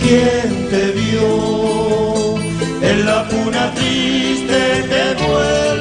¿Quién te vio en la cuna triste te vuelve